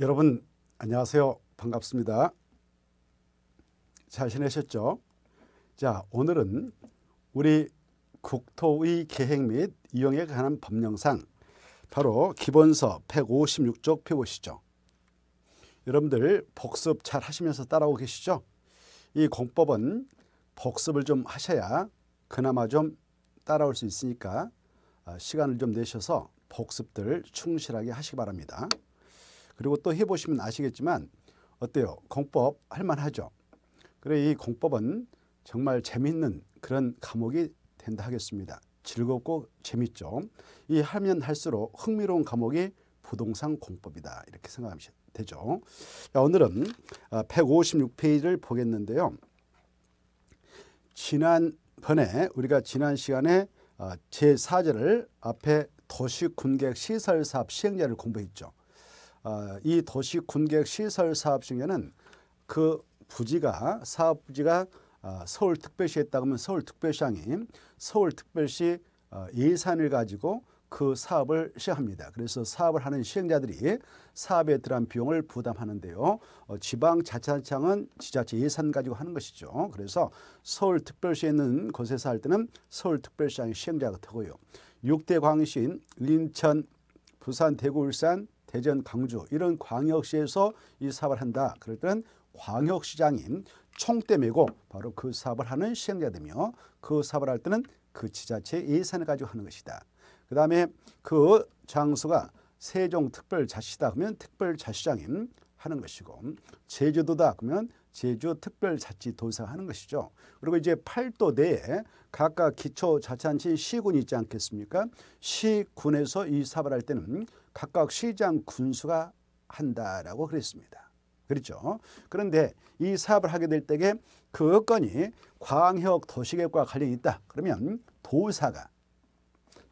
여러분 안녕하세요. 반갑습니다. 잘 지내셨죠? 자, 오늘은 우리 국토의 계획 및 이용에 관한 법령상 바로 기본서 156쪽 펴보시죠. 여러분들 복습 잘 하시면서 따라오고 계시죠? 이 공법은 복습을 좀 하셔야 그나마 좀 따라올 수 있으니까 아, 시간을 좀 내셔서 복습들 충실하게 하시기 바랍니다. 그리고 또 해보시면 아시겠지만 어때요? 공법 할만하죠. 그래 이 공법은 정말 재밌는 그런 과목이 된다 하겠습니다. 즐겁고 재밌죠. 이 하면 할수록 흥미로운 과목이 부동산 공법이다 이렇게 생각하면 되죠. 자, 오늘은 156페이지를 아, 보겠는데요. 지난번에 우리가 지난 시간에 아, 제4제를 앞에 도시군객 시설사업 시행자를 공부했죠. 어, 이 도시 군객 시설 사업 중에는 그 부지가 사업 부지가 어, 서울특별시에 있다고 하면 서울특별시장이 서울특별시 어, 예산을 가지고 그 사업을 시행합니다. 그래서 사업을 하는 시행자들이 사업에 들어간 비용을 부담하는데요. 어, 지방자치단체장은 지자체 예산 가지고 하는 것이죠. 그래서 서울특별시에 있는 곳에서 할 때는 서울특별시장이 시행자가 되고요. 6대 광시인 인천, 부산, 대구, 울산, 대전, 강주 이런 광역시에서 이 사업을 한다. 그럴 때는 광역시장인 총대 메고 바로 그 사업을 하는 시행자되며 그 사업을 할 때는 그 지자체 예산을 가지고 하는 것이다. 그 다음에 그 장소가 세종특별자치다 그러면 특별자치장인 하는 것이고 제주도다 그러면 제주특별자치도사가 하는 것이죠. 그리고 이제 팔도 내에 각각 기초자치단체 시군이 있지 않겠습니까? 시군에서 이 사업을 할 때는 각각 시장 군수가 한다라고 그랬습니다. 그렇죠. 그런데 이 사업을 하게 될 때에 그 건이 광역 도시계획과 관련이 있다. 그러면 도사가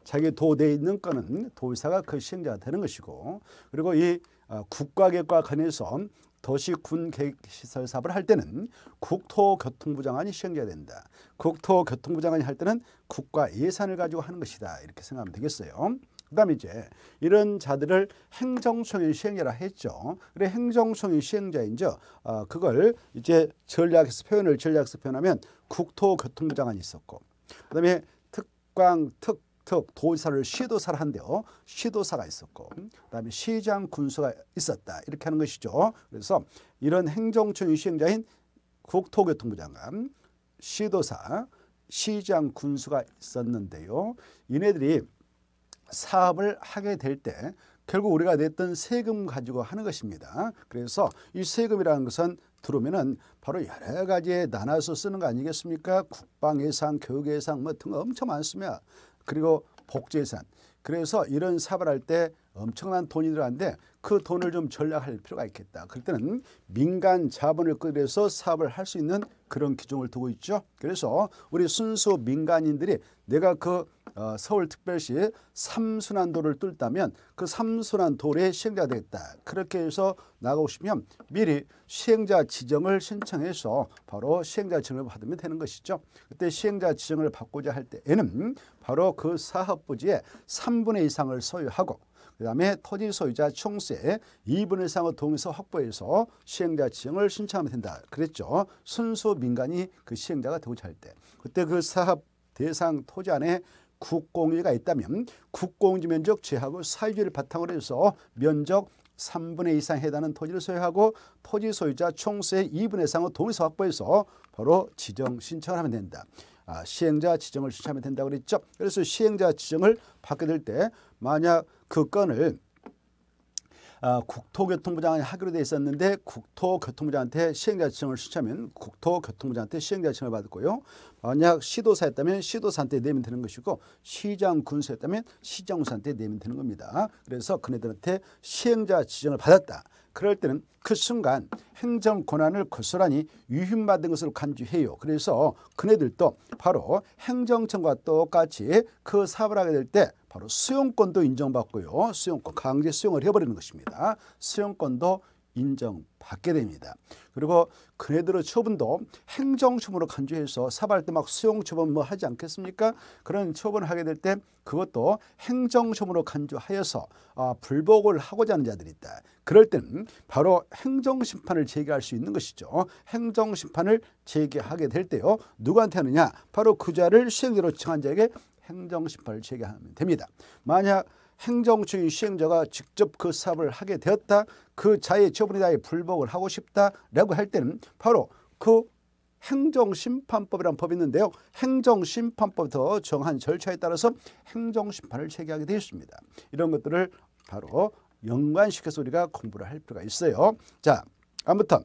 자기 도내에 있는 건은 도사가 그 시행자가 되는 것이고 그리고 이 어, 국가계획과 관해서 도시 군 계획 시설 사업을 할 때는 국토교통부 장관이 시행해야 된다. 국토교통부 장관이 할 때는 국가 예산을 가지고 하는 것이다. 이렇게 생각하면 되겠어요. 그다음에 이제 이런 자들을 행정총회 시행자라 했죠. 그래 행정총회 시행자인지 어, 그걸 이제 전략에서 표현을 전략에서 표현하면 국토교통부 장관이 있었고 그다음에 특광 특 특 도지사를 시도사를 한대요. 시도사가 있었고 그다음에 시장 군수가 있었다. 이렇게 하는 것이죠. 그래서 이런 행정청 시행자인 국토교통부 장관, 시도사, 시장 군수가 있었는데요. 이네들이 사업을 하게 될 때 결국 우리가 냈던 세금 가지고 하는 것입니다. 그래서 이 세금이라는 것은 들어오면은 바로 여러 가지에 나눠서 쓰는 거 아니겠습니까? 국방 예산, 교육 예산 뭐 등거 엄청 많습니다. 그리고 복제산. 그래서 이런 사업을 할때 엄청난 돈이 들어가는데 그 돈을 좀 전략할 필요가 있겠다. 그럴 때는 민간 자본을 끌어서 사업을 할 수 있는 그런 기준을 두고 있죠. 그래서 우리 순수 민간인들이 내가 그 어, 서울특별시 삼순환도를 뚫다면 그 삼순환도에 시행자가 되겠다. 그렇게 해서 나가고 싶으면 미리 시행자 지정을 신청해서 바로 시행자 지정을 받으면 되는 것이죠. 그때 시행자 지정을 받고자 할 때에는 바로 그 사업 부지의 3분의 이상을 소유하고 그 다음에 토지 소유자 총수의 2분의 이상을 동의서 확보해서 시행자 지정을 신청하면 된다. 그랬죠. 순수 민간이 그 시행자가 되고자 할 때. 그때 그 사업 대상 토지 안에 국공유가 있다면 국공유 면적 제하고 사유지를 바탕으로 해서 면적 3분의 이상 해당하는 토지를 소유하고 토지 소유자 총수의 2분의 이상을 동의서 확보해서 바로 지정 신청을 하면 된다. 아, 시행자 지정을 신청하면 된다고 그랬죠. 그래서 시행자 지정을 받게 될 때 만약 그 건을 아, 국토교통부 장관이 하기로 돼 있었는데 국토교통부 장한테 시행자 지정을 신청하면 국토교통부 장한테 시행자 지정을 받고요. 만약 시도사였다면 시도사한테 내면 되는 것이고 시장 군수였다면 시장 군수한테 내면 되는 겁니다. 그래서 그네들한테 시행자 지정을 받았다. 그럴 때는 그 순간 행정 권한을 고스란히 유임받은 것으로 간주해요. 그래서 그네들도 바로 행정청과 똑같이 그 사업을 하게 될 때 바로 수용권도 인정받고요. 수용권 강제 수용을 해버리는 것입니다. 수용권도 인정받게 됩니다. 그리고 그네들의 처분도 행정처분으로 간주해서 사발 때 막 수용처분 뭐 하지 않겠습니까? 그런 처분을 하게 될 때 그것도 행정처분으로 간주하여서 아, 불복을 하고자 하는 자들이 있다. 그럴 때는 바로 행정심판을 제기할 수 있는 것이죠. 행정심판을 제기하게 될 때요. 누구한테 하느냐? 바로 그 자를 시행자로 정한 자에게 행정심판을 제기하면 됩니다. 만약 행정주의 시행자가 직접 그 사업을 하게 되었다. 그 자의 대해 불복을 하고 싶다라고 할 때는 바로 그 행정심판법이라는 법이 있는데요. 행정심판법부터 정한 절차에 따라서 행정심판을 체계하게 되어 있습니다. 이런 것들을 바로 연관시켜서 우리가 공부를 할 필요가 있어요. 자, 아무튼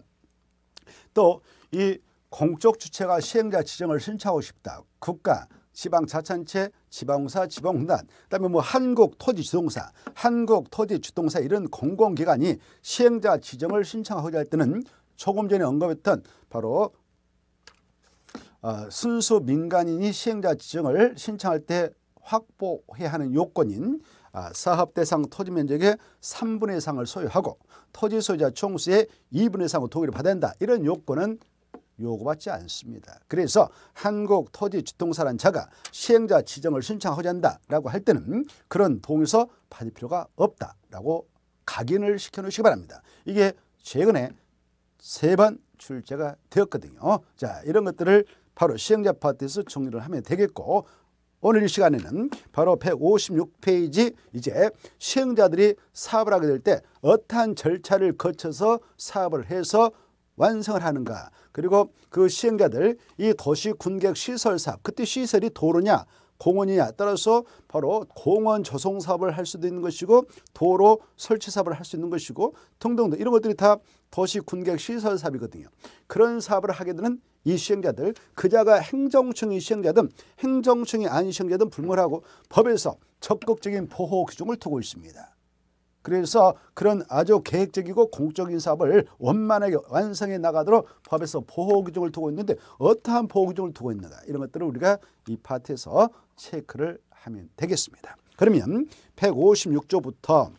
또 이 공적 주체가 시행자 지정을 신청하고 싶다. 국가, 지방 자치단체, 지방공사, 지방공단, 그다음에 뭐 한국 토지주동사, 한국 토지주동사 이런 공공기관이 시행자 지정을 신청하고자 할 때는 조금 전에 언급했던 바로 어, 순수 민간인이 시행자 지정을 신청할 때 확보해야 하는 요건인 아, 사업 대상 토지 면적의 3분의 1상을 소유하고 토지 소유자 총수의 2분의 1상을 동의를 받아야 한다. 이런 요건은 요구받지 않습니다. 그래서 한국 토지주동사란 자가 시행자 지정을 신청하고자 한다라고 할 때는 그런 동의서 받을 필요가 없다라고 각인을 시켜놓으시기 바랍니다. 이게 최근에 세 번 출제가 되었거든요. 자 이런 것들을 바로 시행자 파트에서 정리를 하면 되겠고 오늘 이 시간에는 바로 156페이지 이제 시행자들이 사업을 하게 될 때 어떠한 절차를 거쳐서 사업을 해서 완성을 하는가 그리고 그 시행자들 이 도시 군객 시설 사업 그때 시설이 도로냐 공원이냐 따라서 바로 공원 조성 사업을 할 수도 있는 것이고 도로 설치 사업을 할 수 있는 것이고 등등등 이런 것들이 다 도시 군객 시설 사업이거든요. 그런 사업을 하게 되는 이 시행자들 그자가 행정청이 시행자든 행정청이 아닌 시행자든 불문하고 법에서 적극적인 보호 규정을 두고 있습니다. 그래서 그런 아주 계획적이고 공적인 사업을 원만하게 완성해 나가도록 법에서 보호 규정을 두고 있는데 어떠한 보호 규정을 두고 있는가 이런 것들을 우리가 이 파트에서 체크를 하면 되겠습니다. 그러면 156조부터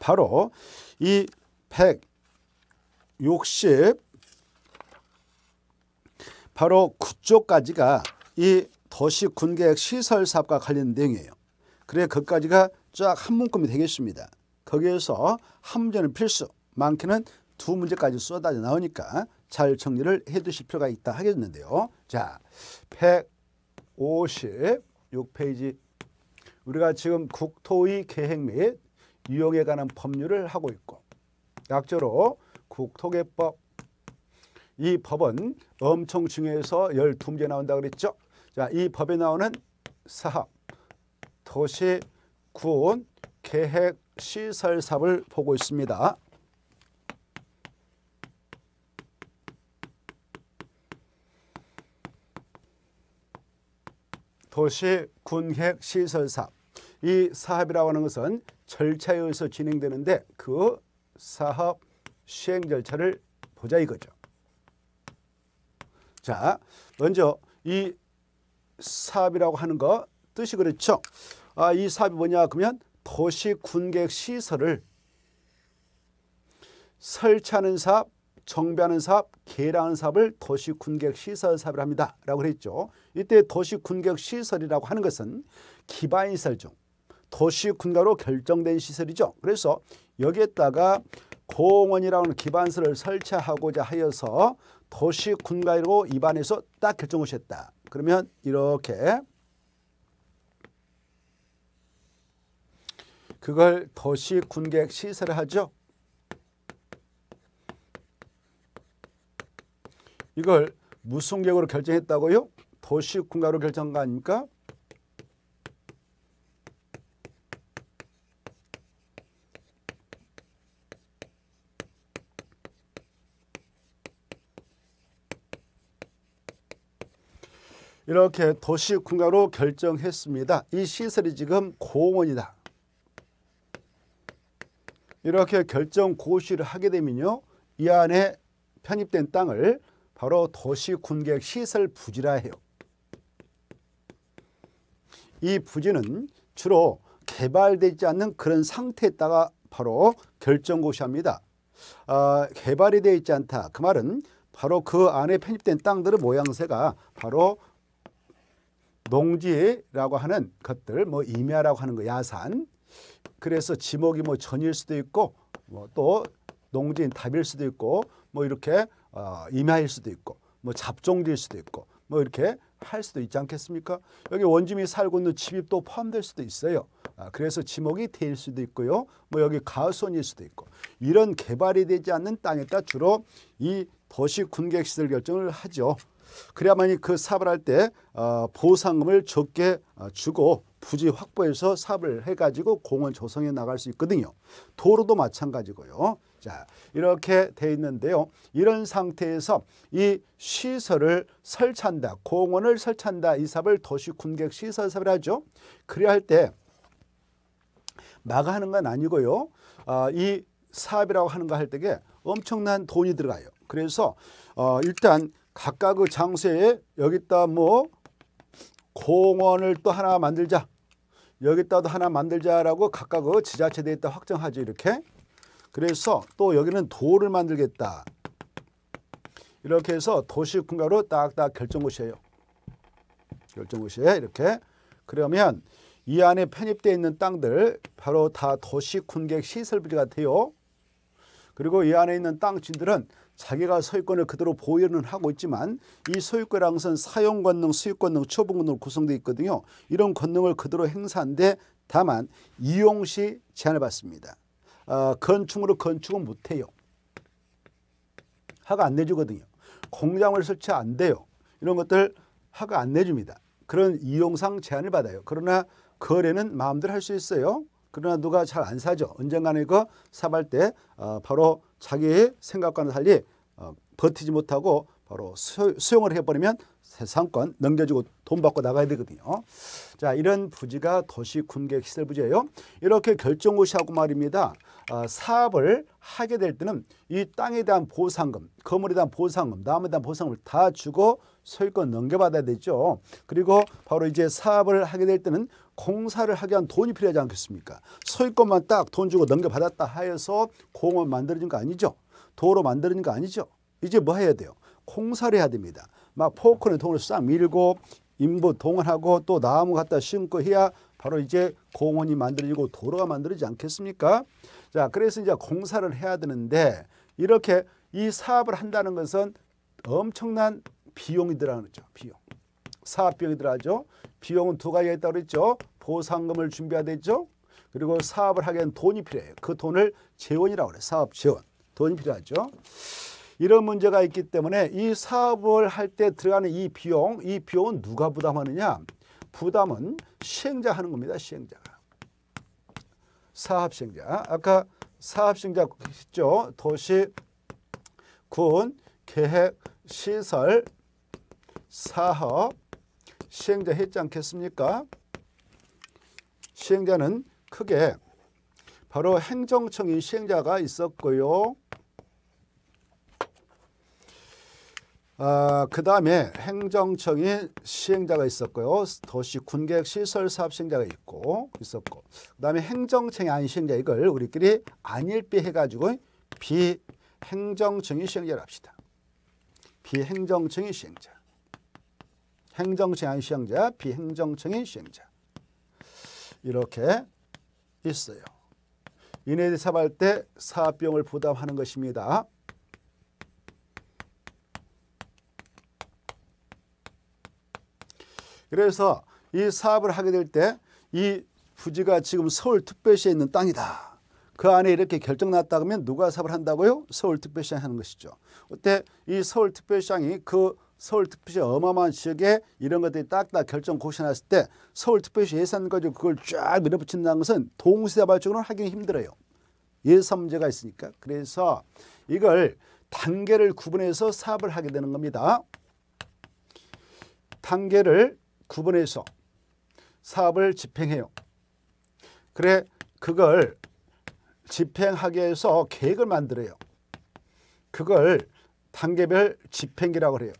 바로 이 160 바로 9조까지가 이 도시 군계획 시설 사업과 관련 내용이에요. 그래 거기까지가 쫙 한 문금이 되겠습니다. 거기에서 한 문제는 필수, 많게는 두 문제까지 쏟아져 나오니까 잘 정리를 해 두실 필요가 있다 하겠는데요. 자, 156페이지 우리가 지금 국토의 계획 및 유용에 관한 법률을 하고 있고 약조로 국토개법 이 법은 엄청 중요해서 12문제 나온다 그랬죠. 자, 이 법에 나오는 사업, 도시, 군, 계획, 시설 사업을 보고 있습니다. 도시, 군획, 시설 사업. 이 사업이라고 하는 것은 절차에 의해서 진행되는데 그 사업 시행 절차를 보자 이거죠. 자, 먼저 이 사업이라고 하는 거 뜻이 그렇죠. 아, 이 사업이 뭐냐 그러면 도시 군객 시설을 설치하는 사업, 정비하는 사업, 개량하는 사업을 도시 군객 시설 사업을 합니다. 라고 그랬죠. 이때 도시 군객 시설이라고 하는 것은 기반 시설 중 도시 군가로 결정된 시설이죠. 그래서 여기에다가 공원이라는 기반설을 설치하고자 하여서 도시 군가로 입안해서 딱 결정하셨다. 그러면 이렇게 그걸 도시 군객 시설을 하죠. 이걸 무슨 계획으로 결정했다고요? 도시 군가로 결정한 거 아닙니까? 이렇게 도시 군가로 결정했습니다. 이 시설이 지금 공원이다. 이렇게 결정 고시를 하게 되면요. 이 안에 편입된 땅을 바로 도시 군객 시설 부지라 해요. 이 부지는 주로 개발되지 않는 그런 상태에다가 바로 결정고시합니다. 어, 개발이 되어 있지 않다. 그 말은 바로 그 안에 편입된 땅들의 모양새가 바로 농지라고 하는 것들, 뭐 임야라고 하는 거 야산. 그래서 지목이 뭐 전일 수도 있고 뭐 또 농지인 답일 수도 있고 뭐 이렇게 어, 임야일 수도 있고 뭐 잡종일 수도 있고 뭐 이렇게 할 수도 있지 않겠습니까? 여기 원주민이 살고 있는 집이 또 포함될 수도 있어요. 아, 그래서 지목이 될 수도 있고요. 뭐 여기 가수원일 수도 있고 이런 개발이 되지 않는 땅에다 주로 이 도시 군객 시설 결정을 하죠. 그래야만이 그 사업을 할때 어, 보상금을 적게 어, 주고 부지 확보해서 사업을 해가지고 공원 조성해 나갈 수 있거든요. 도로도 마찬가지고요. 자 이렇게 돼 있는데요. 이런 상태에서 이 시설을 설치한다. 공원을 설치한다. 이 사업을 도시 군객 시설 사업을 하죠. 그래야 할때 나가는 건 아니고요. 어, 이 사업이라고 하는 거 할 때에 엄청난 돈이 들어가요. 그래서 어, 일단 각각 그 장소에 여기다 뭐 공원을 또 하나 만들자. 여기다도 하나 만들자라고 각각 그 지자체에 있다 확정하죠. 이렇게. 그래서 또 여기는 도를 만들겠다. 이렇게 해서 도시군가로 딱딱 결정고시예요. 결정고시에 이렇게. 그러면 이 안에 편입되어 있는 땅들 바로 다 도시군객 시설부지 같아요. 그리고 이 안에 있는 땅진들은 자기가 소유권을 그대로 보유는 하고 있지만 이 소유권이라는 것은 사용 권능, 수익 권능, 처분 권능으로 구성되어 있거든요. 이런 권능을 그대로 행사한데 다만 이용 시 제한을 받습니다. 어, 건축으로 건축은 못해요. 하가 안 내주거든요. 공장을 설치 안 돼요. 이런 것들 하가 안 내줍니다. 그런 이용상 제한을 받아요. 그러나 거래는 마음대로 할 수 있어요. 그러나 누가 잘 안 사죠. 언젠가는 이거 사발 때 어, 바로 자기의 생각과는 달리 어, 버티지 못하고 바로 수, 수용을 해버리면 세상권 넘겨주고 돈 받고 나가야 되거든요. 자 이런 부지가 도시 군객 시설 부지예요. 이렇게 결정고시하고 말입니다. 어, 사업을 하게 될 때는 이 땅에 대한 보상금, 건물에 대한 보상금, 나무에 대한 보상금을 다 주고 소유권 넘겨받아야 되죠. 그리고 바로 이제 사업을 하게 될 때는 공사를 하기 위한 돈이 필요하지 않겠습니까? 소유권만 딱 돈 주고 넘겨받았다 하여서 공원 만들어진 거 아니죠? 도로 만들어진 거 아니죠? 이제 뭐 해야 돼요? 공사를 해야 됩니다. 막 포크는 돈을 싹 밀고 인부 동원하고 또 나무 갖다 심고 해야 바로 이제 공원이 만들어지고 도로가 만들어지지 않겠습니까? 자, 그래서 이제 공사를 해야 되는데 이렇게 이 사업을 한다는 것은 엄청난 비용이 들어가는 거죠. 비용. 사업 비용이 들어가죠. 비용은 두 가지가 있다고 그랬죠. 보상금을 준비해야 되죠. 그리고 사업을 하기엔 돈이 필요해요. 그 돈을 재원이라고 그래요. 사업 재원. 돈이 필요하죠. 이런 문제가 있기 때문에 이 사업을 할 때 들어가는 이 비용, 이 비용은 누가 부담하느냐? 부담은 시행자 하는 겁니다. 시행자가. 사업 시행자. 아까 사업 시행자 했죠. 도시, 군, 계획, 시설, 사업, 시행자 했지 않겠습니까? 시행자는 크게 바로 행정청인 시행자가 있었고요. 아, 그 다음에 행정청인 시행자가 있었고요. 도시 군계획 시설 사업 시행자가 있고 있었고 그 다음에 행정청이 아닌 시행자 이걸 우리끼리 안일비 해가지고 비행정청인 시행자를 합시다. 비행정청인 시행자. 행정청의 시행자, 비행정청의 시행자. 이렇게 있어요. 이네들 사업할 때 사업비용을 부담하는 것입니다. 그래서 이 사업을 하게 될 때 이 부지가 지금 서울특별시에 있는 땅이다. 그 안에 이렇게 결정 났다 그러면 누가 사업을 한다고요? 서울특별시장이 하는 것이죠. 그때 이 서울특별시장이 그 서울특별시 어마어마한 지역에 이런 것들이 딱딱 결정 고시났을 때 서울특별시 예산 가지고 그걸 쫙 밀어붙인다는 것은 동시다발적으로는 하기 힘들어요. 예산 문제가 있으니까. 그래서 이걸 단계를 구분해서 사업을 하게 되는 겁니다. 단계를 구분해서 사업을 집행해요. 그래 그걸 집행하기 위해서 계획을 만들어요. 그걸 단계별 집행기라고 해요.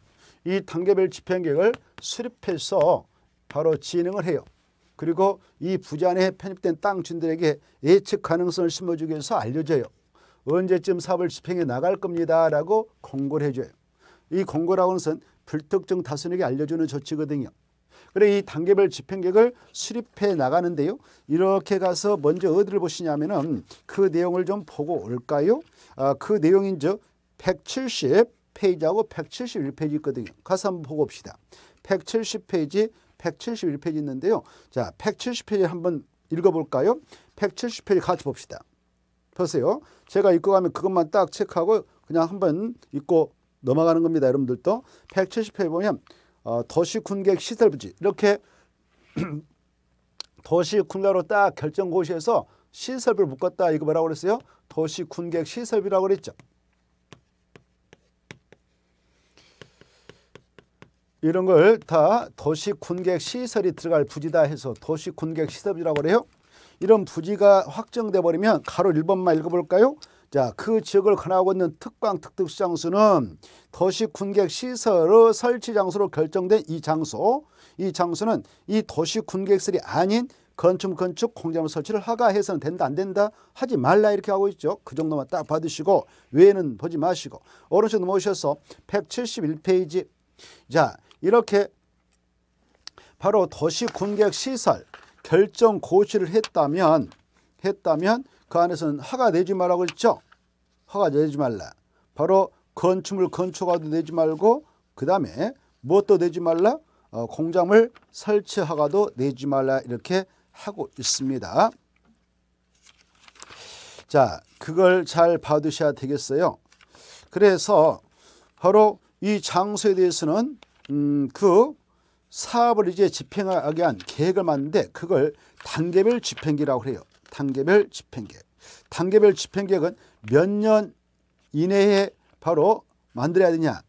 이 단계별 집행계획을 수립해서 바로 진행을 해요. 그리고 이 부자 안에 편입된 땅 주인들에게 예측 가능성을 심어주기 위해서 알려줘요. 언제쯤 사업을 집행해 나갈 겁니다라고 공고를 해줘요. 이 공고라고 하는 것은 불특정 다수에게 알려주는 조치거든요. 그래 이 단계별 집행계획을 수립해 나가는데요. 이렇게 가서 먼저 어디를 보시냐면은 그 내용을 좀 보고 올까요? 아, 그 내용인 즉 170 페이지하고 171페이지 있거든요. 가서 한번 보고 봅시다. 170페이지, 171페이지 있는데요. 자, 170페이지 한번 읽어볼까요? 170페이지 같이 봅시다. 보세요. 제가 읽고 가면 그것만 딱 체크하고 그냥 한번 읽고 넘어가는 겁니다. 여러분들도 170페이지 보면 어, 도시 군객 시설 부지 이렇게 도시 군가로 딱 결정 고시에서 시설비를 묶었다 이거 뭐라고 그랬어요? 도시 군객 시설비라고 그랬죠. 이런 걸 다 도시 군객 시설이 들어갈 부지다 해서 도시 군객 시설이라고 그래요. 이런 부지가 확정돼 버리면 가로 1번만 읽어볼까요? 자, 그 지역을 권하고 있는 특광 특특 시 장소는 도시 군객 시설의 설치 장소로 결정된 이 장소, 이 장소는 이 도시 군객설이 아닌 건축 건축 공작물 설치를 허가해서는 된다 안 된다 하지 말라 이렇게 하고 있죠. 그 정도만 딱 받으시고 외에는 보지 마시고 오른쪽 넘어오셔서 171페이지 자 이렇게 바로 도시 군객 시설 결정 고시를 했다면 했다면 그 안에서는 허가 내지 말라고 했죠. 허가 내지 말라. 바로 건축물 건축허가도 내지 말고 그 다음에 무엇도 내지 말라? 어, 공작물 설치 허가도 내지 말라 이렇게 하고 있습니다. 자, 그걸 잘 봐두셔야 되겠어요. 그래서 바로 이 장소에 대해서는 음, 그 사업을 이제 집행하기 위한 계획을 만드는데 그걸 단계별 집행계라고 해요. 단계별 집행계. 단계별 집행계획은 몇 년 이내에 바로 만들어야 되냐.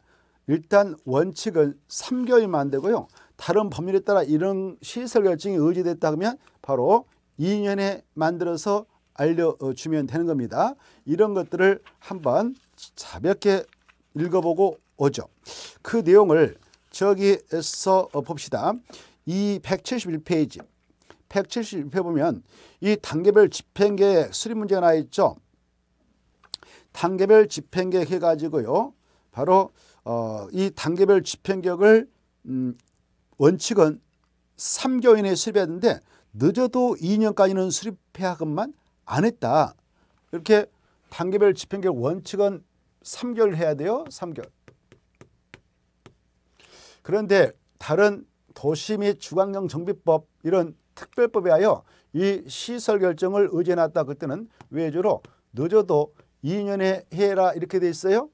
일단 원칙은 3개월 만들고요. 다른 법률에 따라 이런 시설 결정이 의지됐다 그러면 바로 2년에 만들어서 알려주면 되는 겁니다. 이런 것들을 한번 가볍게 읽어보고 오죠. 그 내용을 저기에서 봅시다. 이 171페이지 171페 보면 이 단계별 집행계획 수립 문제가 나 있죠. 단계별 집행계획 해가지고요. 바로 어, 이 단계별 집행계획을 음, 원칙은 3개월 이내에 수립했는데 늦어도 2년까지는 수립해야건만 안 했다. 이렇게 단계별 집행계획 원칙은 3개월 해야 돼요. 3개월. 그런데 다른 도시 및 주관경 정비법 이런 특별법에 하여 이 시설 결정을 의제해놨다 그때는 외주로 늦어도 2년에 해라 이렇게 돼 있어요.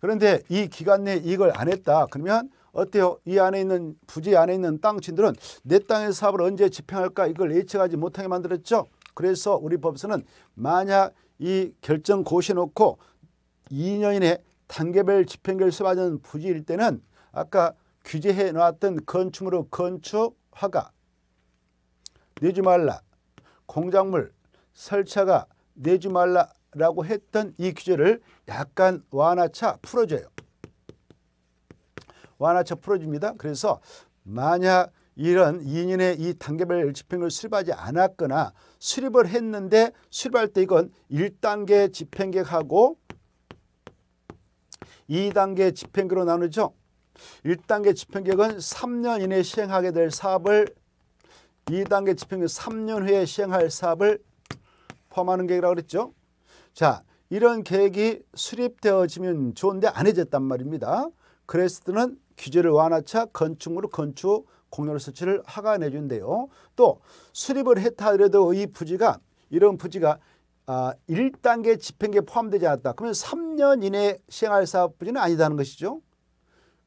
그런데 이 기간 내에 이걸 안 했다 그러면 어때요? 이 안에 있는 부지 안에 있는 땅친들은 내 땅의 사업을 언제 집행할까 이걸 예측하지 못하게 만들었죠. 그래서 우리 법에서는 만약 이 결정 고시 놓고 2년 이내 단계별 집행결 수반하는 부지 일 때는 아까 규제해 놨던 건축물의 건축 허가 내지 말라 공작물 설차가 내지 말라라고 했던 이 규제를 약간 완화차 풀어줘요. 완화차 풀어줍니다. 그래서 만약 이런 2년의 이 단계별 집행을 수립하지 않았거나 수립을 했는데 수립할 때 이건 1단계 집행계획하고 2단계 집행계획으로 나누죠. 1단계 집행계획은 3년 이내에 시행하게 될 사업을 2단계 집행계획 3년 후에 시행할 사업을 포함하는 계획이라고 그랬죠. 자, 이런 계획이 수립되어지면 좋은데 안 해졌단 말입니다. 그랬을 때는 규제를 완화차 건축물로 건축 공유를 설치를 허가 내준대요. 또 수립을 했다 하더라도 이 부지가 이런 부지가 아, 1단계 집행계에 포함되지 않았다. 그러면 3년 이내 시행할 사업 부지는 아니다는 것이죠.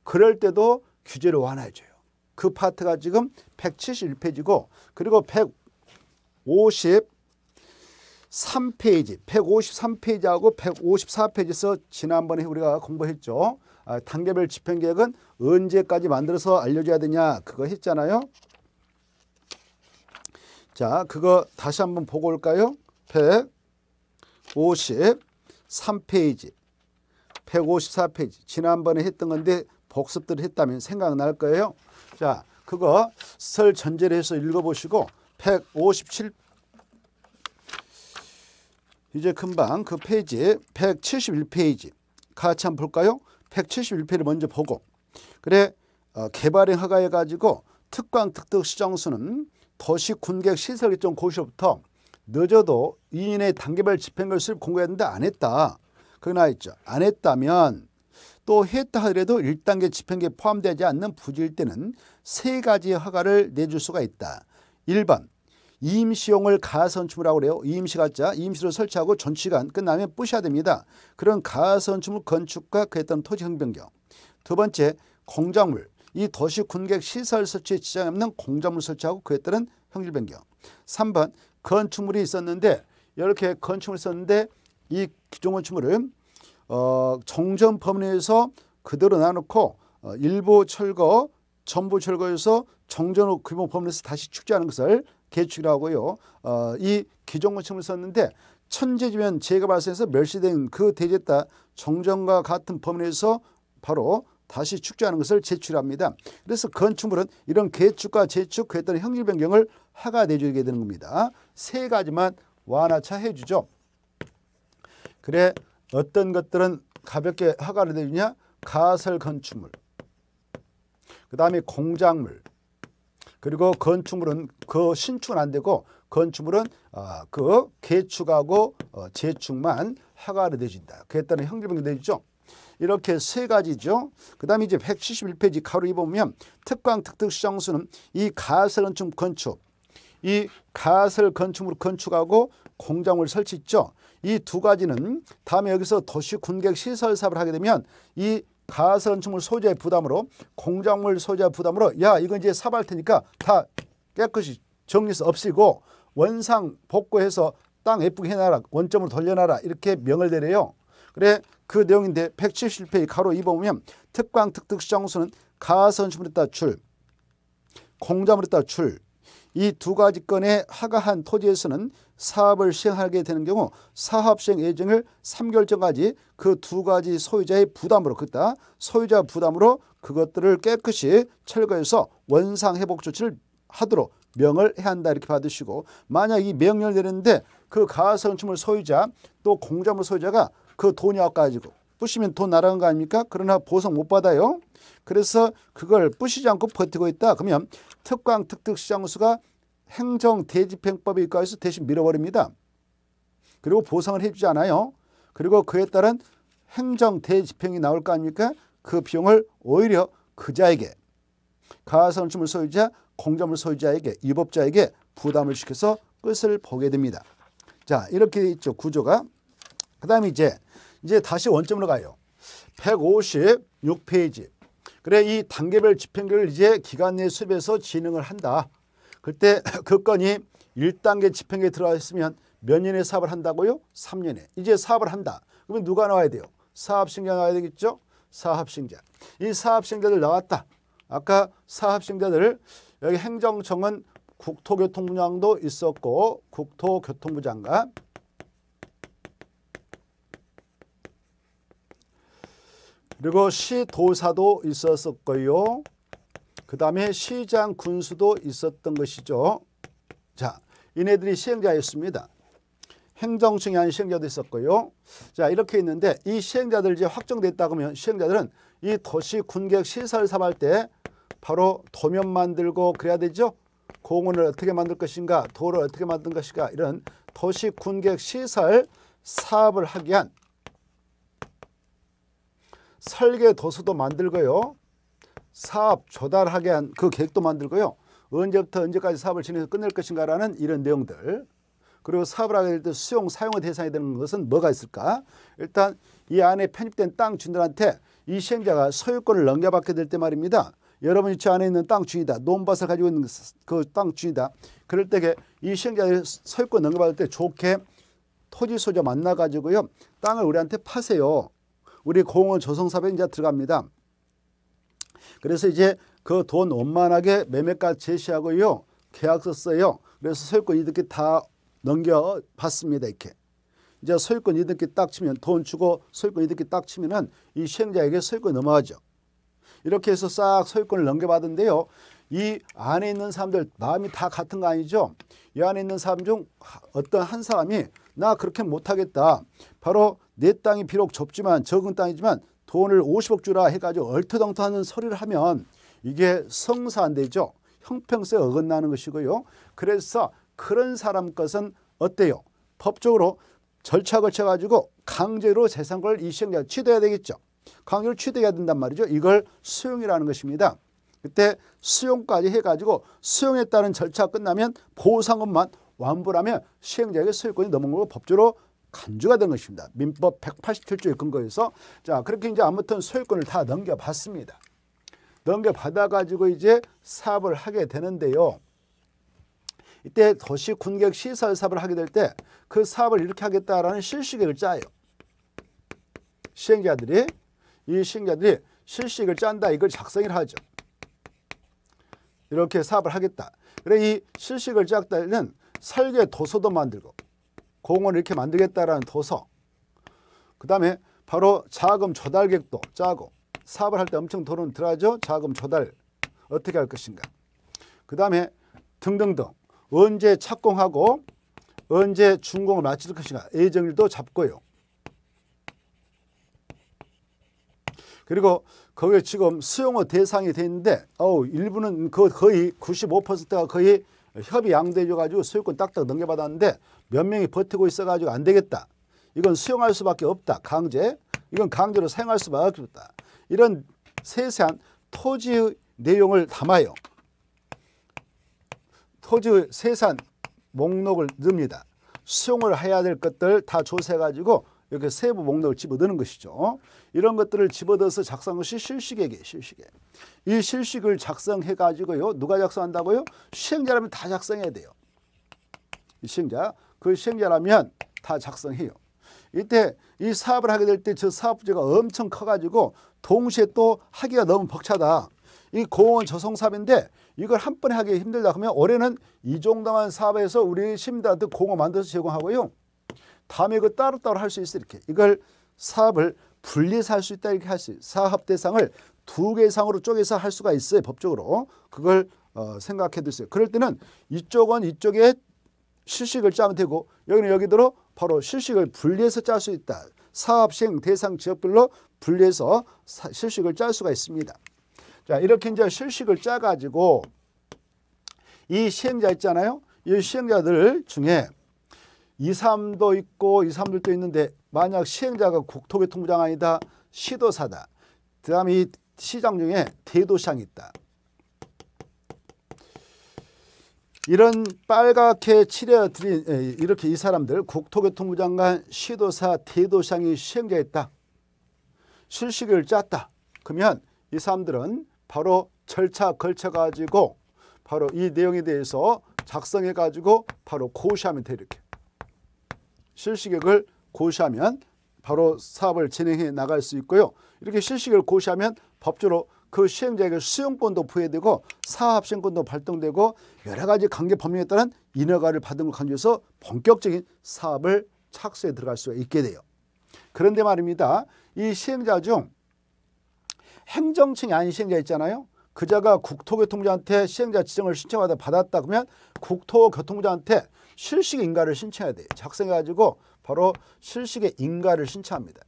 그럴 때도 규제를 완화해줘요. 그 파트가 지금 171페이지고 그리고 153페이지, 153페이지하고 154페이지에서 지난번에 우리가 공부했죠. 아, 단계별 집행계획은 언제까지 만들어서 알려줘야 되냐 그거 했잖아요. 자, 그거 다시 한번 보고 올까요? 153페이지, 154페이지 지난번에 했던 건데 복습들 했다면 생각날 거예요. 자, 그거 설 전제를 해서 읽어보시고 157 이제 금방 그 페이지 171페이지 같이 한번 볼까요? 171페이지를 먼저 보고 그래 어, 개발행 허가해 가지고 특광 특특 시정수는 도시 군객 시설 일정 고시로부터 늦어도 2인의 단계별 집행을 수립 공고했는데 안 했다. 그거 나와 있죠. 안 했다면 또 했다 하더라도 1단계 집행계에 포함되지 않는 부지일 때는 세 가지의 허가를 내줄 수가 있다. 1번 임시용을 가선춤이라고 그래요. 임시 가짜 임시로 설치하고 전치간 끝나면 부셔야 됩니다. 그런 가선춤을 건축과 그했던 토지 흥변경. 두 번째 공작물 이 도시 군객 시설 설치에 지장이 없는 공작물 설치하고 그에 따른 형질 변경. 3번 건축물이 있었는데 이렇게 건축물이 있었는데 이 기존 건축물을 어, 정전 범위에서 그대로 놔놓고 어, 일부 철거, 전부 철거해서 정전 후 규모 범위에서 다시 축제하는 것을 개축이라고요. 어, 이 기존 건축물을 썼는데 천재지면 재해가 발생해서 멸시된 그따 정전과 같은 범위에서 바로 다시 축제하는 것을 제출합니다. 그래서 건축물은 이런 개축과 재축, 그에 따른 형질 변경을 허가 내주게 되는 겁니다. 세 가지만 완화차 해주죠. 그래 어떤 것들은 가볍게 허가를 내주냐? 가설 건축물, 그 다음에 공작물, 그리고 건축물은 그 신축은 안 되고 건축물은 어, 그 개축하고 어, 재축만 허가를 내준다. 그에 따른 형질 변경 내주죠. 이렇게 세 가지죠. 그 다음에 이제 171페이지 가로 보면 특광 특특 시정수는 이 가설 건축 건축, 이 가설 건축물 건축하고 공장을 설치죠. 이 두 가지는 다음에 여기서 도시 군객 시설 사업을 하게 되면 이 가설 건축물 소재의 부담으로 공작물 소재 부담으로 야 이건 이제 사업할 테니까 다 깨끗이 정리해서 없애고 원상 복구해서 땅 예쁘게 해놔라 원점으로 돌려놔라 이렇게 명을 내려요. 그래 그 내용인데 170페이지 가로 2 보면 특광 특특 시정수는 가선수물에 따라 출, 공자물에 따라 출, 이 두 가지 건에 허가한 토지에서는 사업을 시행하게 되는 경우 사업 시행 예정일 3개월 전까지 그 두 가지 소유자의 부담으로 그다 소유자 부담으로 그것들을 깨끗이 철거해서 원상 회복 조치를 하도록 명을 해야 한다 이렇게 받으시고 만약 이 명령을 내렸는데 그 가선축물 소유자 또 공자물 소유자가 그 돈이 아까지고 부시면 돈 날아간 거 아닙니까? 그러나 보상 못 받아요. 그래서 그걸 부시지 않고 버티고 있다. 그러면 특광 특특 시장수가 행정 대집행법에 입과해서 대신 밀어버립니다. 그리고 보상을 해주지 않아요. 그리고 그에 따른 행정 대집행이 나올 거 아닙니까? 그 비용을 오히려 그자에게 가선주물 소유자, 공자물 소유자에게 유법자에게 부담을 시켜서 끝을 보게 됩니다. 자 이렇게 있죠 구조가. 그 다음에 이제 이제 다시 원점으로 가요. 156페이지. 그래 이 단계별 집행계를 이제 기간 내 수립해서 진행을 한다. 그때 그 건이 1단계 집행계에 들어가 있으면 몇 년에 사업을 한다고요? 3년에. 이제 사업을 한다. 그러면 누가 나와야 돼요? 사업신자 나와야 되겠죠? 사업신자. 이 사업신자들 나왔다. 아까 사업신자들 여기 행정청은 국토교통부장도 있었고 국토교통부 장관 그리고 시도사도 있었었고요. 그 다음에 시장 군수도 있었던 것이죠. 자, 이네들이 시행자였습니다. 아닌 시행자도 있었고요. 자, 이렇게 있는데 이 시행자들 이제 확정됐다 그러면 시행자들은 이 도시 군객 시설 사업할 때 바로 도면 만들고 그래야 되죠. 공원을 어떻게 만들 것인가, 도를 어떻게 만들 것인가 이런 도시 군객 시설 사업을 하기 위한 설계 도서도 만들고요. 사업 조달하게 한 그 계획도 만들고요. 언제부터 언제까지 사업을 진행해서 끝낼 것인가라는 이런 내용들. 그리고 사업을 하게 될 때 수용, 사용의 대상이 되는 것은 뭐가 있을까? 일단 이 안에 편입된 땅 주인들한테 이 시행자가 소유권을 넘겨받게 될 때 말입니다. 여러분이 저 안에 있는 땅 주인이다. 논밭을 가지고 있는 그 땅 주인이다. 그럴 때 이 시행자들이 소유권 넘겨받을 때 좋게 토지 소유자 만나가지고요. 땅을 우리한테 파세요. 우리 공원 조성사업에 이제 들어갑니다. 그래서 이제 그 돈 원만하게 매매가 제시하고요. 계약서 써요. 그래서 소유권 이득게 다 넘겨 받습니다. 이렇게. 이제 소유권 이득게 딱 치면 돈 주고 소유권 이득게 딱 치면은 이 시행자에게 소유권 넘어가죠. 이렇게 해서 싹 소유권을 넘겨받은데요. 이 안에 있는 사람들 마음이 다 같은 거 아니죠? 이 안에 있는 사람 중 어떤 한 사람이 나 그렇게 못하겠다. 바로 내 땅이 비록 좁지만 적은 땅이지만 돈을 50억 주라 해가지고 얼토당토하는 소리를 하면 이게 성사 안 되죠. 형평성에 어긋나는 것이고요. 그래서 그런 사람 것은 어때요? 법적으로 절차 거쳐가지고 강제로 재산권을 이 시행자 취득해야 되겠죠. 강제로 취득해야 된단 말이죠. 이걸 수용이라는 것입니다. 그때 수용까지 해가지고 수용에 따른 절차 끝나면 보상금만 완불하면 시행자에게 소유권이 넘어가고 법적으로 간주가 된 것입니다. 민법 187조에 근거해서 자 그렇게 이제 아무튼 소유권을 다 넘겨받습니다. 넘겨받아가지고 이제 사업을 하게 되는데요. 이때 도시 군객 시설 사업을 하게 될 때 그 사업을 이렇게 하겠다라는 실시계획을 짜요. 시행자들이 이 시행자들이 실시계획을 짠다 이걸 작성을 하죠. 이렇게 사업을 하겠다. 그래 이 실시계획을 짰다 때는 설계 도서도 만들고 공원을 이렇게 만들겠다라는 도서 그 다음에 바로 자금 조달객도 짜고 사업을 할 때 엄청 돈은 들어가죠. 자금 조달 어떻게 할 것인가. 그 다음에 등등등 언제 착공하고 언제 준공을 마칠 것인가 예정일도 잡고요. 그리고 거기에 지금 수용호 대상이 돼 있는데 어우 일부는 그 거의 95%가 거의 협의 양대해 가지고 소유권 딱딱 넘겨받았는데 몇 명이 버티고 있어 가지고 안 되겠다. 이건 수용할 수밖에 없다. 강제. 이건 강제로 사용할 수밖에 없다. 이런 세세한 토지의 내용을 담아요. 토지의 세산 목록을 넣습니다. 수용을 해야 될 것들 다 조사해 가지고 이렇게 세부 목록을 집어넣는 것이죠. 이런 것들을 집어넣어서 작성한 것이 실시계획이에요. 실시계획. 이 실식을 작성해 가지고요. 누가 작성한다고요? 시행자라면 다 작성해야 돼요. 시행자. 그 시행자라면 다 작성해요. 이때 이 사업을 하게 될 때 저 사업 부제가 엄청 커가지고 동시에 또 하기가 너무 벅차다. 이 공원 조성 사업인데 이걸 한 번에 하기 힘들다 그러면 올해는 이 정도만 사업에서 우리 시민들한테 공원 만들어서 제공하고요. 다음에 그 따로따로 할 수 있어 이렇게 이걸 사업을 분리해서 할 수 있다 이렇게 할 수 있어요. 사업 대상을 두 개 이상으로 쪼개서 할 수가 있어요. 법적으로. 그걸 어, 생각해 두세요. 그럴 때는 이쪽은 이쪽에 실식을 짜면 되고 여기는 여기대로 바로 실식을 분리해서 짤 수 있다. 사업 시행 대상 지역별로 분리해서 사, 실식을 짤 수가 있습니다. 자 이렇게 이제 실식을 짜 가지고 이 시행자 있잖아요. 이 시행자들 중에 2, 3도 있고 2, 3들도 있는데 만약 시행자가 국토교통부 장관이다. 시도사다. 그 다음에 이 시장 중에 대도시장이 있다. 이런 빨갛게 칠해드린 이렇게 이 사람들 국토교통부 장관, 시도사, 대도시장이 시행자였다. 실시계를 짰다. 그러면 이 사람들은 바로 절차 걸쳐 가지고 바로 이 내용에 대해서 작성해 가지고 바로 고시하면 돼 이렇게. 실시계획을 고시하면 바로 사업을 진행해 나갈 수 있고요. 이렇게 실시계획을 고시하면 법적으로 그 시행자에게 수용권도 부여되고 사업시행권도 발동되고 여러 가지 관계 법령에 따른 인허가를 받은 걸 간주해서 본격적인 사업을 착수에 들어갈 수가 있게 돼요. 그런데 말입니다. 이 시행자 중 행정층이 아닌 시행자 있잖아요. 그자가 국토교통부한테 시행자 지정을 신청하다 받았다 그러면 국토교통부한테 실시계 인가를 신청해야 돼요. 작성해가지고 바로 실시계 인가를 신청합니다.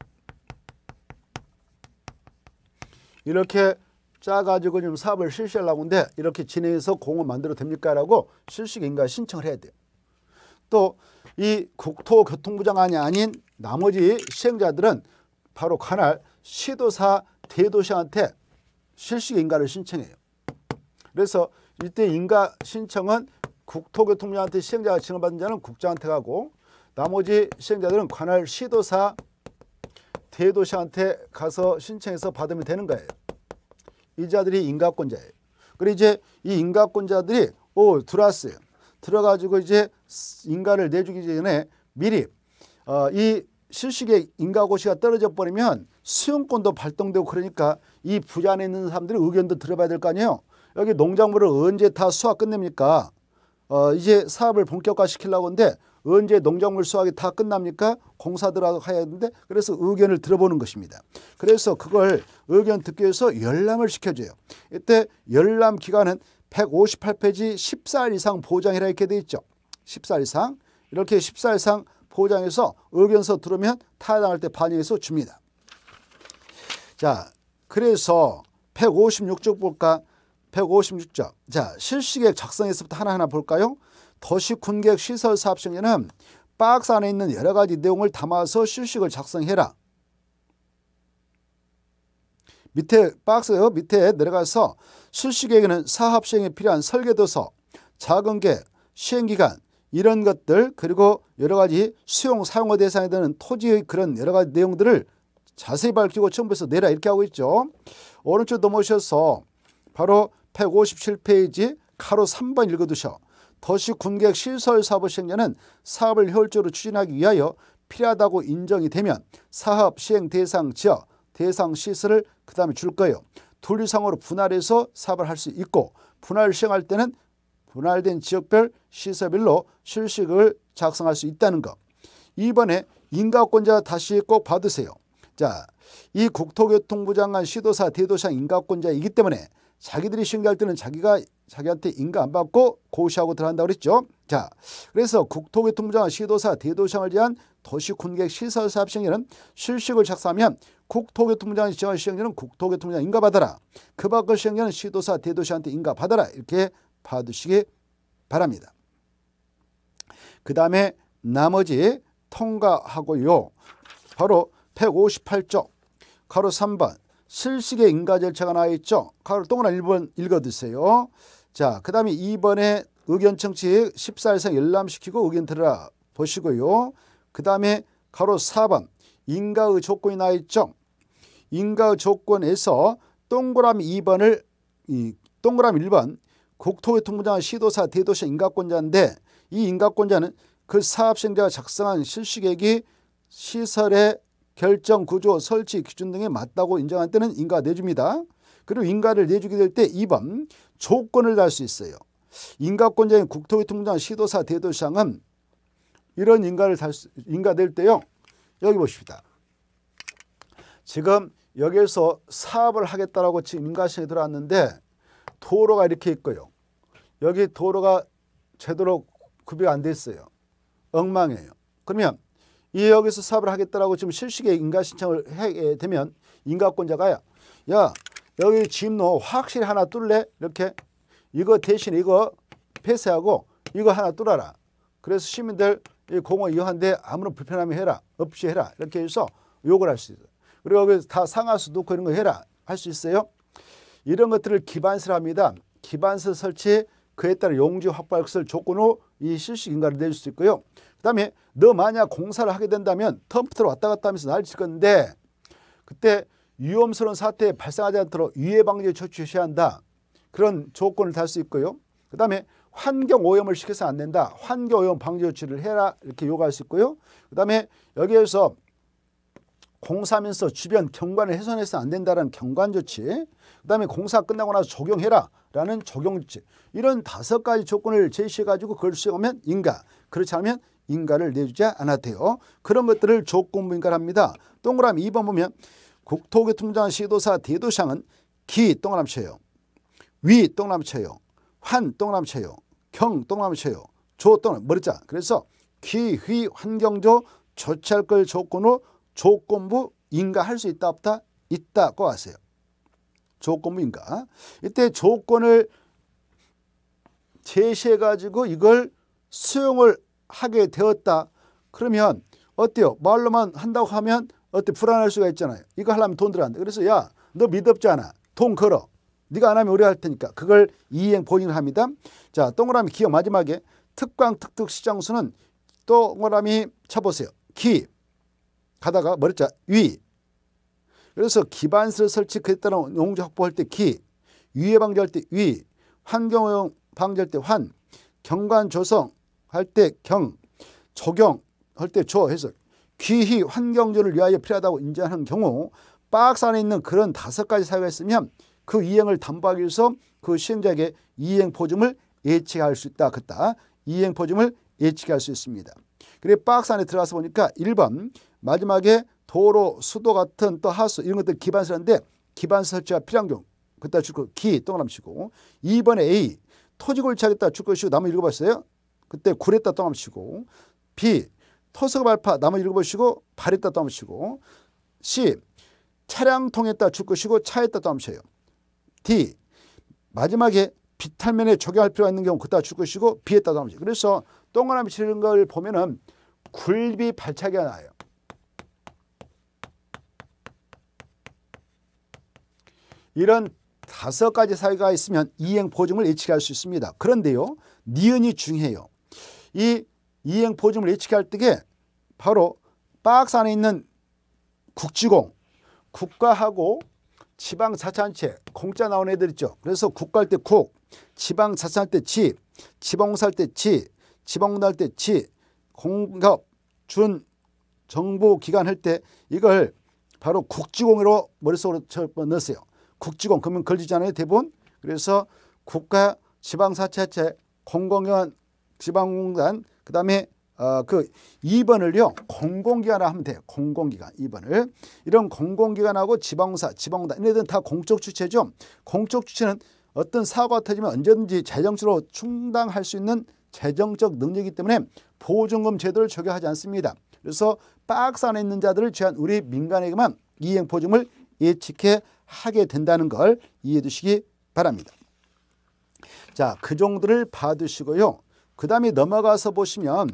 이렇게 짜가지고 좀 사업을 실시하려고 하는데 이렇게 진행해서 공을 만들어 됩니까? 라고 실시계 인가 신청을 해야 돼요. 또 이 국토교통부장관이 아닌 나머지 시행자들은 바로 관할 시도사 대도시한테 실시계 인가를 신청해요. 그래서 이때 인가 신청은 국토교통부한테 시행자가 지정받은 자는 국장한테 가고 나머지 시행자들은 관할 시도사 대도시한테 가서 신청해서 받으면 되는 거예요. 이 자들이 인가권자예요. 그리고 이제 이 인가권자들이 오 들어왔어요. 들어가지고 이제 인가를 내주기 전에 미리 어, 이 실식의 인가고시가 떨어져 버리면 수용권도 발동되고 그러니까 이 부자 안에 있는 사람들이 의견도 들어봐야 될 거 아니에요. 여기 농작물을 언제 다 수확 끝냅니까? 어, 이제 사업을 본격화 시키려고 하는데 언제 농작물 수확이 다 끝납니까? 공사들하고 해야 하는데 그래서 의견을 들어보는 것입니다. 그래서 그걸 의견 듣기 위해서 열람을 시켜줘요. 이때 열람 기간은 158페이지 14일 이상 보장이라 이렇게 돼 있죠. 14일 이상 이렇게 14일 이상 포장해서 의견서 들으면 타당할 때 반영해서 줍니다. 자, 그래서 156쪽 볼까? 156쪽. 자, 실시계획 작성에서부터 하나하나 볼까요? 도시군계획 시설 사업 시행에는 박스 안에 있는 여러 가지 내용을 담아서 실식을 작성해라. 밑에 박스 밑에 내려가서 실시계획에는 사업 시행에 필요한 설계도서, 작은 계, 시행기간 이런 것들 그리고 여러 가지 수용 사용의 대상에 되는 토지의 그런 여러 가지 내용들을 자세히 밝히고 첨부해서 내라 이렇게 하고 있죠. 오른쪽 넘어오셔서 바로 157페이지 가로 3번 읽어두셔. 도시군계획 시설사업 시행자는 사업을 효율적으로 추진하기 위하여 필요하다고 인정이 되면 사업 시행 대상 지역, 대상 시설을 그 다음에 줄 거예요. 둘 이상으로 분할해서 사업을 할 수 있고 분할 시행할 때는 분할된 지역별 시설별로 실식을 작성할 수 있다는 것. 이번에 인가권자 다시 꼭 받으세요. 자, 이 국토교통부 장관 시도사 대도시장 인가권자이기 때문에 자기들이 신고할 때는 자기가 자기한테 인가 안 받고 고시하고 들어간다고 그랬죠. 자, 그래서 국토교통부 장관 시도사 대도시장을 제한 도시군객 시설사업 시행에는 실식을 작성하면 국토교통부 장관 지원 시행자는 국토교통부 장관 인가 받아라. 그 밖의 시행자는 시도사 대도시한테 인가 받아라. 이렇게 봐두시기 바랍니다. 그 다음에 나머지 통과하고요. 바로 158쪽 가로 3번 실식의 인가 절차가 나와 있죠. 가로 동그란 1번 읽어두세요. 자, 그 다음에 2번에 의견 청취 14일 이상 열람시키고 의견 들어라 보시고요. 그 다음에 가로 4번 인가의 조건이 나와 있죠. 인가의 조건에서 동그라미 2번을 이 동그라미 1번 국토교통부장은 시도사 대도시 인가권자인데 이 인가권자는 그 사업시행자가 작성한 실시계획이 시설의 결정, 구조, 설치 기준 등에 맞다고 인정한 때는 인가 내줍니다. 그리고 인가를 내주게 될 때 2번 조건을 달 수 있어요. 인가권자인 국토교통부장 시도사 대도시장은 이런 인가를 달 수, 인가 낼 때요. 여기 보십시다. 지금 여기에서 사업을 하겠다라고 지금 인가시에 들어왔는데 도로가 이렇게 있고요. 여기 도로가 제대로 구비가 안 됐어요. 엉망이에요. 그러면 이 여기서 사업을 하겠다라고 지금 실시계 인가 신청을 하게 되면 인가권자가 야 여기 집로 확실히 하나 뚫래 이렇게 이거 대신 이거 폐쇄하고 이거 하나 뚫어라. 그래서 시민들 이 공원 이용하는데 아무런 불편함이 해라 없이 해라 이렇게 해서 요구를 할 수 있어요. 그리고 여기 다 상하수 놓고 이런 거 해라 할 수 있어요. 이런 것들을 기반설 합니다. 기반설 설치 그에 따라 용지 확보할 것을 조건으로 이 실시 인가를 내줄 수 있고요. 그 다음에 너 만약 공사를 하게 된다면 텀프트로 왔다 갔다 하면서 날칠 건데 그때 위험스러운 사태 발생하지 않도록 유해 방지 조치해야 한다. 그런 조건을 달 수 있고요. 그 다음에 환경 오염을 시켜서 안 된다. 환경 오염 방지 조치를 해라 이렇게 요구할 수 있고요. 그 다음에 여기에서 공사하면서 주변 경관을 훼손해서 안 된다는 경관 조치 그 다음에 공사 끝나고 나서 적용해라 라는 적용 조치 이런 다섯 가지 조건을 제시해 가지고 그걸 수행하면 인가 그렇지 않으면 인가를 내주지 돼요. 그런 것들을 조건부 인가를 합니다. 동그라미 2번 보면 국토교통장 시도사 대도시장은 기 동그라미 쳐요. 위 동그라미 쳐요. 환 동그라미 쳐요. 경 동그라미 쳐요. 조 동그라미 머리자 그래서 기휘 환경조 조치할 걸 조건으로 조건부 인가할 수 있다 없다? 있다 꼭 아세요. 조건부 인가. 이때 조건을 제시해 가지고 이걸 수용을 하게 되었다. 그러면 어때요? 말로만 한다고 하면 어때 불안할 수가 있잖아요. 이거 하려면 돈 들어간다. 그래서 야 너 믿었잖아. 돈 걸어. 네가 안 하면 우리 할 테니까 그걸 이행 본인을 합니다. 자 동그라미 기억 마지막에 특광 특특 시장수는 동그라미 쳐보세요. 기 가다가 머리자 위 그래서 기반설 설치 그에 따른 용지 확보할 때 기, 위해 방지할 때 위, 환경오염 방지할 때 환, 경관 조성 할 때 경, 적용 할 때 조 해서 귀히 환경조를 위하여 필요하다고 인정하는 경우 박스 안에 있는 그런 다섯 가지 사유가 있으면 그 이행을 담보하기 위해서 그 시행자에게 이행 포점을 예측할 수 있다. 그다 이행 포점을 예측할 수 있습니다. 그래 박스 안에 들어가서 보니까 1번 마지막에 도로, 수도 같은 또 하수 이런 것들 기반설인데 기반 설치가 필요한 경우 그때 줄거 기 동그라미 치고 2번에 A 토지 골치하겠다 줄 것이고 나무 읽어봤어요. 그때 구랬다 동그라미 치고 B 토속 발파 나머지 읽어보시고 발에다 떠보시고 C 차량통에다 줄 것이고 차에다 떠보셔요. D 마지막에 비탈면에 적용할 필요가 있는 경우 그따 줄 것이고 B에다 떠보셔요. 그래서 동그라미 치는 걸 보면은 굴비 발차기가 나요. 이런 다섯 가지 사유가 있으면 이행 보증을 예측할 수 있습니다. 그런데요. 니은이 중요해요. 이 이행 보증을 예측할 때에 바로 박스 안에 있는 국지공, 국가하고 지방자치단체, 공짜 나온 애들 있죠. 그래서 국가할 때 국, 지방자치할 때 지, 지방살 때 지, 지방할 때 지, 공급, 준, 정보기관 할 때 이걸 바로 국지공으로 머릿속으로 넣었어요. 국지공 그러면 걸리잖아요 대부분. 그래서 국가 지방자치단체 공공기관 지방공단 그다음에 어, 그 2번을요 공공기관 하면 돼요 공공기관 2번을. 이런 공공기관하고 지방사 지방공단 얘네들은 다 공적 주체죠. 공적 주체는 어떤 사고가 터지면 언제든지 재정적으로 충당할 수 있는 재정적 능력이기 때문에 보증금 제도를 적용하지 않습니다. 그래서 박스 안에 있는 자들을 제한 우리 민간에게만 이행 보증을 예측해 하게 된다는 걸 이해해 두시기 바랍니다. 자, 그 정도를 봐두시고요. 그 다음에 넘어가서 보시면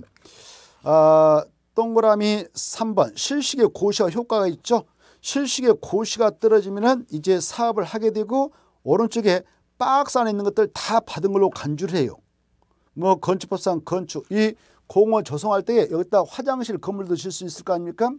어, 동그라미 3번 실식의 고시와 효과가 있죠. 실식의 고시가 떨어지면 이제 사업을 하게 되고 오른쪽에 박스 안에 있는 것들 다 받은 걸로 간주를 해요. 뭐 건축법상 건축 이 공원 조성할 때 여기다 화장실 건물도 질 수 있을 거 아닙니까?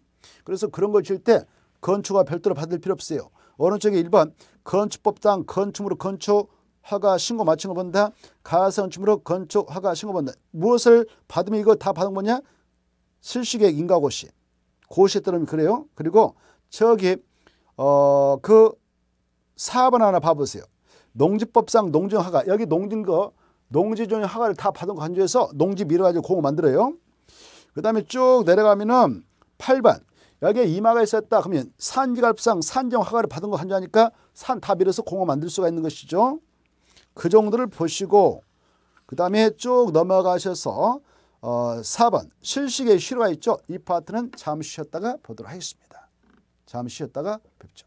그래서 그런 걸 질 때 건축가 별도로 받을 필요 없어요. 오른쪽에 1번 건축법상 건축물로 건축 허가 신고 마친 거 본다. 가선축물로 건축 허가 신고 본다. 무엇을 받으면 이거 다 받은 거냐? 실시객 인가고시. 고시에 따르면 그래요. 그리고 저기 어 그 4번 하나 봐보세요. 농지법상 농지용 허가. 여기 농진 거 농지용 허가를 다 받은 거 간주해서 농지 밀어가지고 공을 만들어요. 그 다음에 쭉 내려가면은 8번 여기에 이마가 있었다 그러면 산지갈상 산정 허가를 받은 거 한자니까 산다 밀어서 공어 만들 수가 있는 것이죠. 그 정도를 보시고 그 다음에 쭉 넘어가셔서 어, 4번 실식의 실화가 있죠. 이 파트는 잠시 쉬었다가 보도록 하겠습니다. 잠시 쉬었다가 뵙죠.